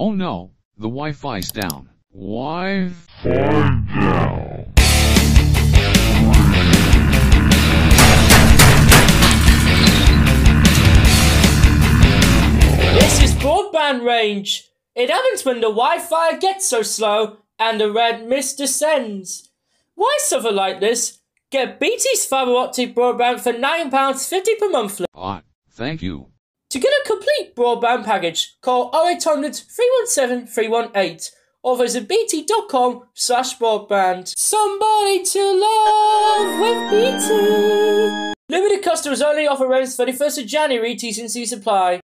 Oh no, the Wi-Fi's down. Wi-Fi down. This is broadband range. It happens when the Wi-Fi gets so slow and the red mist descends. Why suffer like this? Get BT's fiber optic broadband for £9.50 per month. Ah, thank you. Complete broadband package, call 0800 317 318 or visit bt.com slash broadband. Somebody to love with BT. Limited customers only offer rents 31st of January, T&C supply.